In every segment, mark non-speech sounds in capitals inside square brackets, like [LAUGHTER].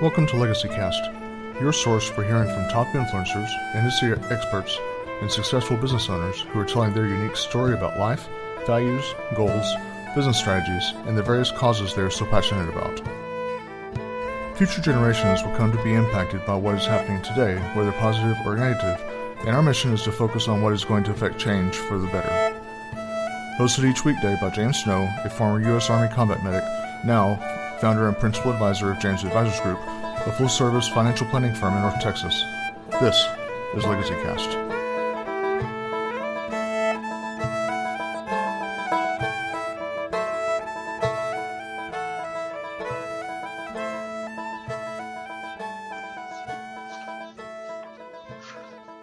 Welcome to LegacyCast, your source for hearing from top influencers, industry experts, and successful business owners who are telling their unique story about life, values, goals, business strategies, and the various causes they are so passionate about. Future generations will come to be impacted by what is happening today, whether positive or negative, and our mission is to focus on what is going to affect change for the better. Hosted each weekday by James Snow, a former U.S. Army combat medic, now founder and principal advisor of James Advisors Group, a full service financial planning firm in North Texas. This is Legacy Cast.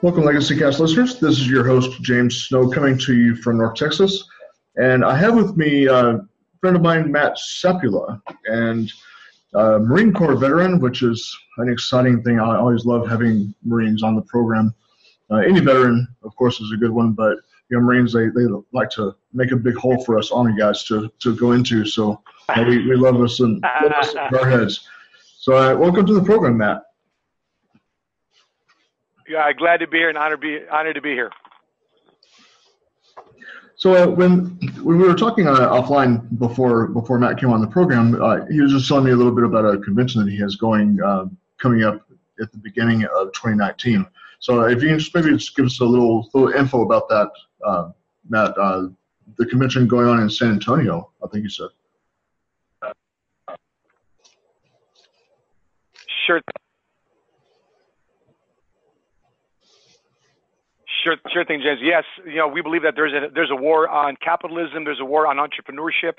Welcome, Legacy Cast listeners. This is your host, James Snow, coming to you from North Texas. And I have with me a friend of mine, Matt Sapula, and uh, Marine Corps veteran, which is an exciting thing. I always love having Marines on the program. Uh, any veteran, of course, is a good one, but you know, Marines they, they like to make a big hole for us Army guys to, to go into. So uh, we, we love us and love us in our heads. So uh, welcome to the program, Matt. Yeah, glad to be here and honored be honored to be here. So uh, when when we were talking uh, offline before before Matt came on the program, uh, he was just telling me a little bit about a convention that he has going uh, coming up at the beginning of 2019. So if you can just maybe just give us a little little info about that, uh, Matt, uh, the convention going on in San Antonio, I think you said. Sure. Sure, sure thing, James. Yes, you know we believe that there's a there's a war on capitalism, there's a war on entrepreneurship,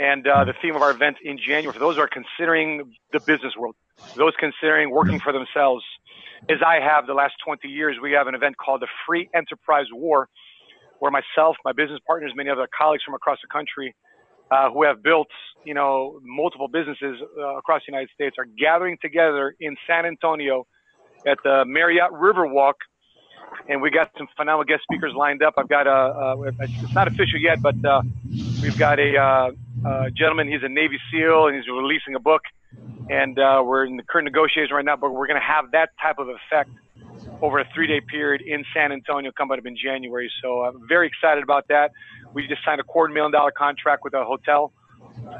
and uh, the theme of our event in January for those who are considering the business world, those considering working for themselves, as I have the last 20 years, we have an event called the Free Enterprise War, where myself, my business partners, many other colleagues from across the country, uh, who have built you know multiple businesses uh, across the United States, are gathering together in San Antonio at the Marriott Riverwalk and we got some phenomenal guest speakers lined up. I've got a, a it's not official yet, but uh, we've got a, uh, a, gentleman. He's a Navy SEAL and he's releasing a book, and uh, we're in the current negotiations right now. But we're going to have that type of effect over a three-day period in San Antonio, coming up in January. So I'm very excited about that. We just signed a quarter million dollar contract with a hotel,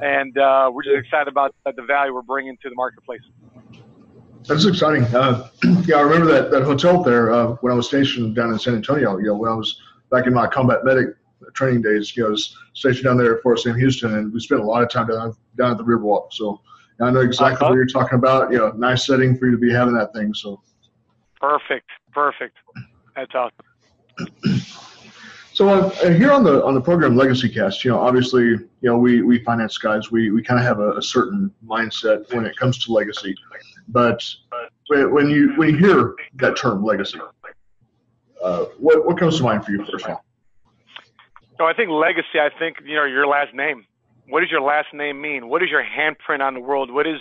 and uh, we're just excited about the value we're bringing to the marketplace. That's exciting. Uh, [CLEARS THROAT] yeah, I remember that, that hotel there uh, when I was stationed down in San Antonio. You know, when I was back in my combat medic training days, you know, I was stationed down there at Fort Sam Houston, and we spent a lot of time down down at the Riverwalk. So I know exactly uh-huh. what you're talking about. You know, nice setting for you to be having that thing. So perfect, perfect. That's awesome. So uh, here on the on the program Legacy Cast, you know, obviously, you know, we we finance guys, we we kind of have a, a, certain mindset when it comes to legacy. But when you when you hear that term legacy, uh, what what comes to mind for you first of all? So I think legacy. I think you know your last name. What does your last name mean? What is your handprint on the world? What is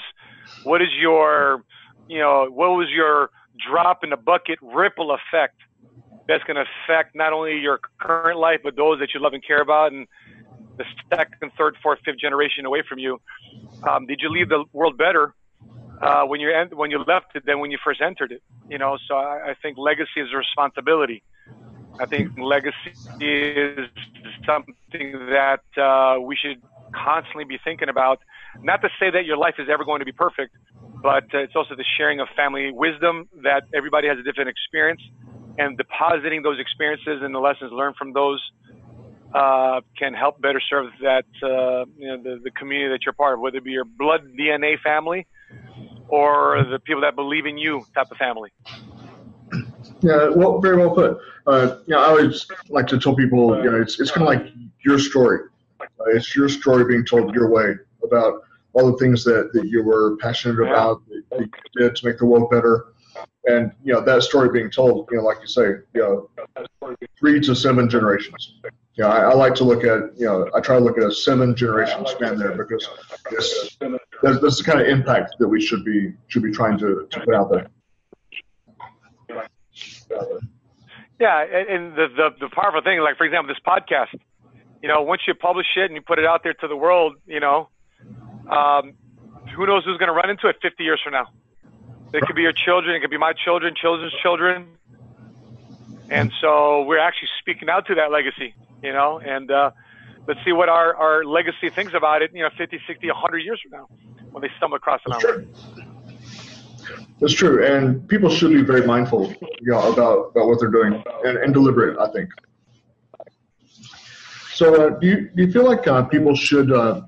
what is your you know what was your drop in the bucket ripple effect that's going to affect not only your current life but those that you love and care about and the second, third, fourth, fifth generation away from you. Um, did you leave the world better uh, when you en- when you left it than when you first entered it. You know, so I, I think legacy is a responsibility. I think legacy is something that uh, we should constantly be thinking about. Not to say that your life is ever going to be perfect, but uh, it's also the sharing of family wisdom that everybody has a different experience, and depositing those experiences and the lessons learned from those uh, can help better serve that uh, you know the, the community that you're part of, whether it be your blood DNA family or the people that believe in you type of family. Yeah, well, very well put. Uh, you know, I always like to tell people, you know, it's it's kind of like your story. Uh, it's your story being told your way about all the things that, that you were passionate yeah. about, that you did to make the world better, and you know that story being told. You know, like you say, you know, three to seven generations. Yeah, I, I, like to look at, you know, I try to look at a seven generation span there because this, that's, that's the kind of impact that we should be should be trying to, to put out there. Yeah, and the, the the powerful thing, like for example, this podcast, you know, once you publish it and you put it out there to the world, you know, um, who knows who's going to run into it 50 years from now? It could be your children. It could be my children, children's children. And so we're actually speaking out to that legacy, you know, and uh, let's see what our, our legacy thinks about it, you know, 50, 60, 100 years from now when they stumble across. That's true. That's true. And people should be very mindful you know, about, about what they're doing and, and deliberate, I think. So uh, do, you, do you feel like uh, people should, uh,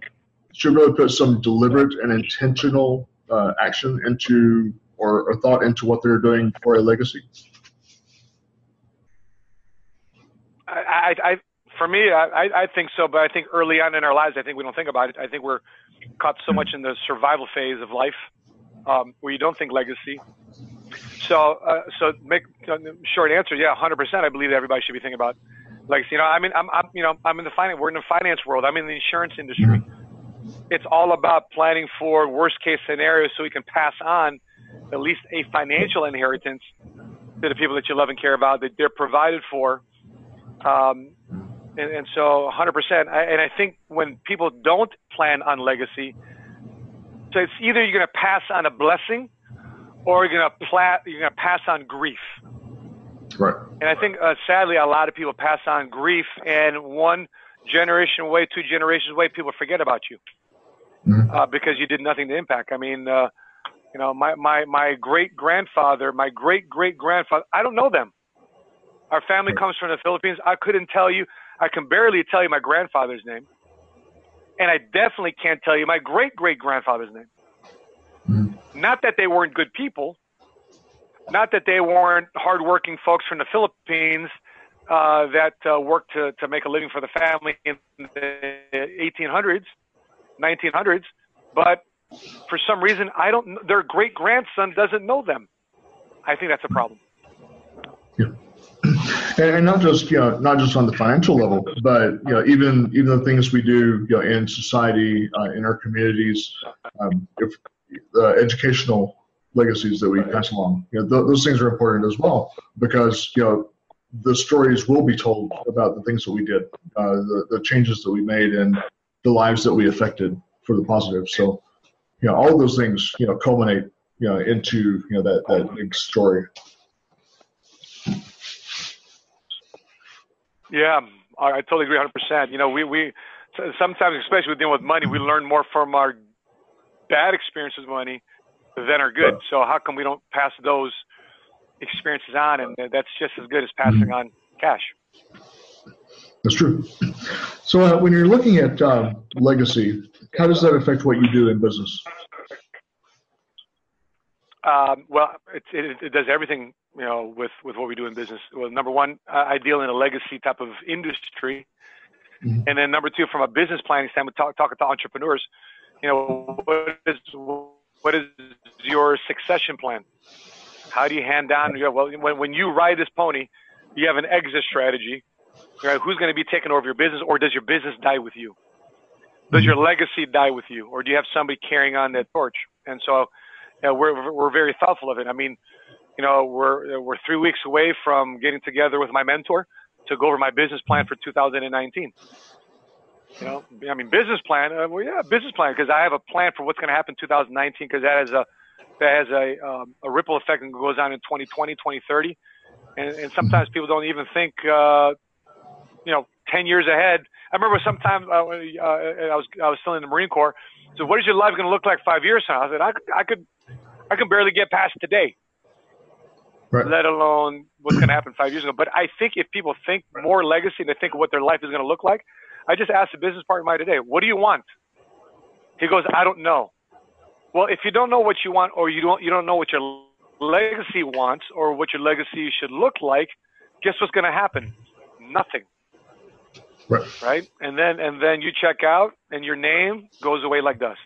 should really put some deliberate and intentional uh, action into or, or thought into what they're doing for a legacy? I, I, for me, I, I think so, but I think early on in our lives, I think we don't think about it. I think we're caught so much in the survival phase of life um, where you don't think legacy. So, uh, so make uh, short answer, yeah, 100%. I believe that everybody should be thinking about legacy. You know, I mean, I'm, I'm, you know, I'm in the finance. We're in the finance world. I'm in the insurance industry. It's all about planning for worst case scenarios so we can pass on at least a financial inheritance to the people that you love and care about, that they're provided for. Um, and, and, so 100%. I, and I think when people don't plan on legacy, so it's either you're going to pass on a blessing or you're going to pla- you're going to pass on grief. Right. And I think uh, sadly a lot of people pass on grief and one generation away, two generations away, people forget about you mm-hmm. uh, because you did nothing to impact. I mean, uh, you know, my, my, my great grandfather, my great great grandfather, I don't know them. Our family comes from the Philippines. I couldn't tell you, I can barely tell you my grandfather's name. And I definitely can't tell you my great great grandfather's name. Mm-hmm. Not that they weren't good people, not that they weren't hardworking folks from the Philippines uh, that uh, worked to, to make a living for the family in the 1800s, 1900s, but for some reason, I don't. Their great grandson doesn't know them. I think that's a problem. And, and, not just you know not just on the financial level, but you know even even the things we do you know in society uh, in our communities, um, if uh, educational legacies that we pass along, you know th- those things are important as well because you know the stories will be told about the things that we did, uh, the the changes that we made, and the lives that we affected for the positive. So you know, all those things, you know, culminate, you know, into, you know, that, that big story. Yeah, I, I totally agree 100%. You know, we, we, sometimes, especially with dealing with money, we learn more from our bad experiences with money than are good. So how come we don't pass those experiences on? And that's just as good as passing mm-hmm. on cash. That's true. So uh, when you're looking at uh, legacy, how does that affect what you do in business? Um, well, it, it, it, does everything, you know, with, with what we do in business. Well, number one, I deal in a legacy type of industry. Mm-hmm. And then number two, from a business planning standpoint, talk, talking to entrepreneurs, you know, what is, what is your succession plan? How do you hand down, you know, well, when, when you ride this pony, you have an exit strategy, right? Who's going to be taking over your business or does your business die with you? Does your legacy die with you, or do you have somebody carrying on that torch? And so, you know, we're we're very thoughtful of it. I mean, you know, we're we're three weeks away from getting together with my mentor to go over my business plan for 2019. You know, I mean, business plan. Uh, well, yeah, business plan because I have a plan for what's going to happen in 2019 because that has a that has a um, a ripple effect and goes on in 2020, 2030, and, and sometimes people don't even think, uh, you know, 10 years ahead I remember sometime uh, uh, I was I was still in the Marine Corps. So what is your life going to look like five years from now? I said I, I could I can barely get past today, right. let alone what's going to happen five years ago. But I think if people think more legacy and they think of what their life is going to look like, I just asked a business partner of mine today, "What do you want?" He goes, "I don't know." Well, if you don't know what you want, or you don't you don't know what your legacy wants, or what your legacy should look like, guess what's going to happen? Nothing. Right. Right. And then and then you check out and your name goes away like dust.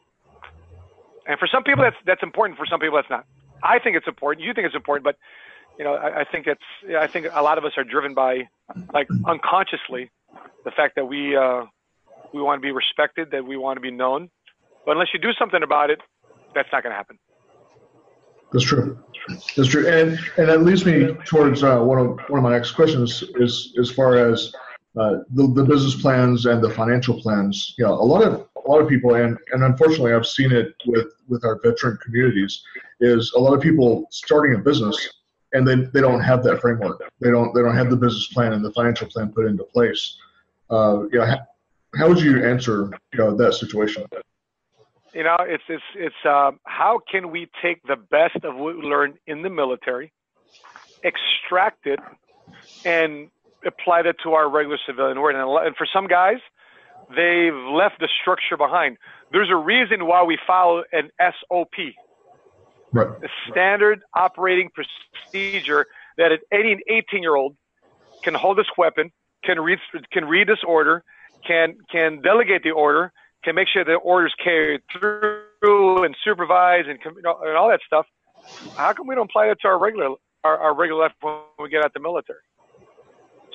And for some people that's that's important. For some people that's not. I think it's important. You think it's important, but you know I, I think it's I think a lot of us are driven by like unconsciously the fact that we uh, we want to be respected, that we want to be known. But unless you do something about it, that's not going to happen. That's true. That's true. And and that leads me towards uh, one of one of my next questions is as far as uh, the, the business plans and the financial plans, you know, a lot of a lot of people, and, and unfortunately, I've seen it with, with our veteran communities, is a lot of people starting a business and then they don't have that framework. They don't they don't have the business plan and the financial plan put into place. Uh, you know, how, how would you answer you know that situation? You know, it's it's it's uh, how can we take the best of what we learned in the military, extract it, and apply that to our regular civilian world. And, and for some guys, they've left the structure behind. There's a reason why we follow an SOP, right. a standard operating procedure that any 18 year old can hold this weapon, can read can read this order, can can delegate the order, can make sure the orders carried through and supervise and, you know, and all that stuff. How come we don't apply that to our regular our, our regular life when we get out the military?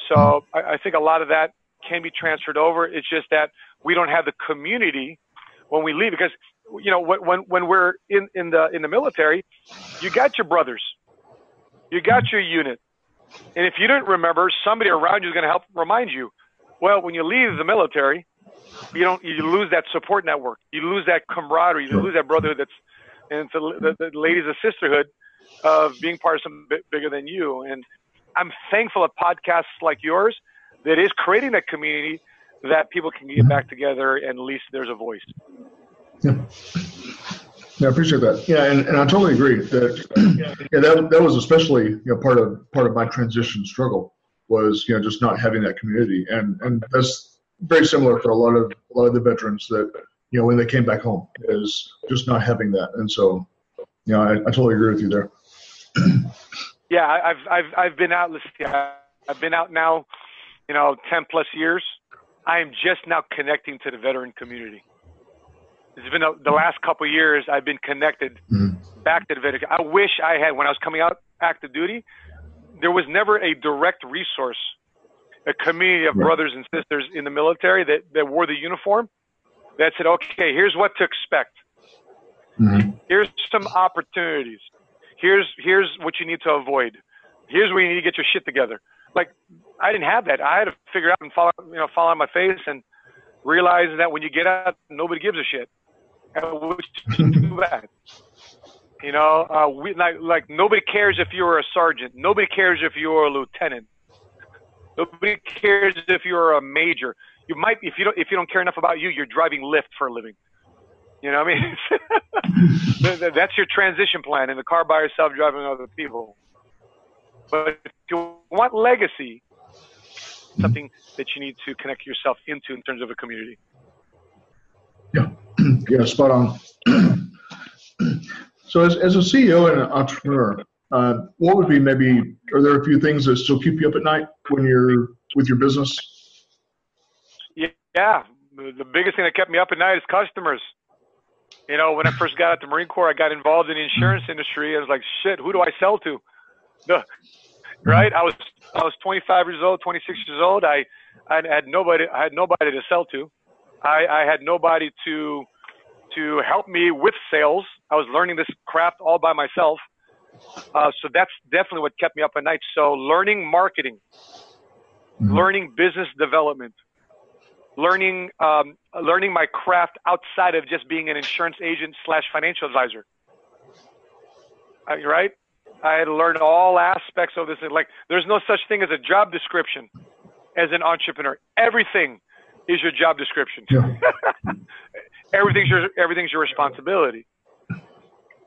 So I, I think a lot of that can be transferred over. It's just that we don't have the community when we leave because you know when when we're in in the in the military, you got your brothers, you got your unit, and if you don't remember, somebody around you is going to help remind you. Well, when you leave the military, you don't you lose that support network, you lose that camaraderie, you lose that brotherhood that's and the, the, the ladies of sisterhood of being part of something bigger than you. And I'm thankful of podcasts like yours that is creating a community that people can get mm-hmm. back together and at least there's a voice. Yeah. Yeah, I appreciate that. Yeah, and, and I totally agree that [CLEARS THROAT] yeah, that, that was especially you know part of part of my transition struggle was you know just not having that community and and that's very similar for a lot of a lot of the veterans that you know when they came back home is just not having that and so you know I, I totally agree with you there. [CLEARS THROAT] yeah, I've I've I've been out. I've been out now, you know, ten plus years. I am just now connecting to the veteran community. It's been a, the last couple of years I've been connected mm-hmm. back to the veteran. I wish I had when I was coming out active duty. There was never a direct resource, a community of right. brothers and sisters in the military that, that wore the uniform that said, okay, here's what to expect. Mm-hmm. Here's some opportunities here's here's what you need to avoid. Here's where you need to get your shit together. Like I didn't have that. I had to figure out and fall you know fall on my face and realize that when you get out, nobody gives a shit, which is too bad. You know, uh, we like like nobody cares if you're a sergeant. Nobody cares if you're a lieutenant. Nobody cares if you're a major. You might if you don't if you don't care enough about you, you're driving Lyft for a living. You know what I mean? [LAUGHS] That's your transition plan in the car by yourself driving other people. But if you want legacy, something that you need to connect yourself into in terms of a community. Yeah, [CLEARS THROAT] yeah, spot on. [CLEARS THROAT] so, as, as a CEO and an entrepreneur, uh, what would be maybe? Are there a few things that still keep you up at night when you're with your business? Yeah, the biggest thing that kept me up at night is customers. You know, when I first got out the Marine Corps, I got involved in the insurance industry. I was like, shit, who do I sell to? [LAUGHS] The, right? I was I was 25 years old, 26 years old. I I had nobody I had nobody to sell to. I, I had nobody to to help me with sales. I was learning this craft all by myself. Uh, so that's definitely what kept me up at night. So learning marketing, mm-hmm. learning business development, learning um, learning my craft outside of just being an insurance agent slash financial advisor. Uh, right? I had to learn all aspects of this. Like, there's no such thing as a job description as an entrepreneur. Everything is your job description. Yeah. [LAUGHS] everything's your everything's your responsibility.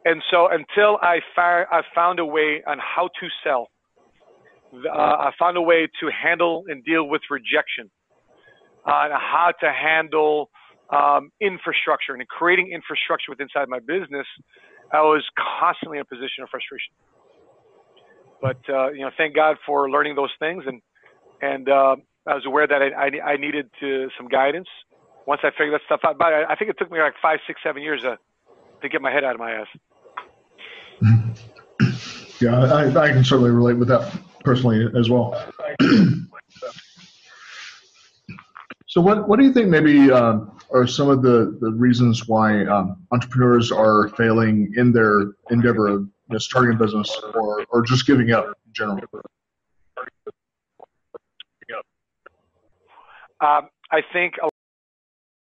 And so, until I, fi- I found a way on how to sell, uh, I found a way to handle and deal with rejection on how to handle um, infrastructure and creating infrastructure within inside my business, I was constantly in a position of frustration. But uh, you know, thank God for learning those things, and and uh, I was aware that I, I, I needed to, some guidance. Once I figured that stuff out, but I, I think it took me like five, six, seven years to to get my head out of my ass. [CLEARS THROAT] Yeah, I, I can certainly relate with that personally as well. [CLEARS THROAT] So, what, what do you think maybe um, are some of the, the reasons why um, entrepreneurs are failing in their endeavor of know, starting a business or, or just giving up in general? Um, I think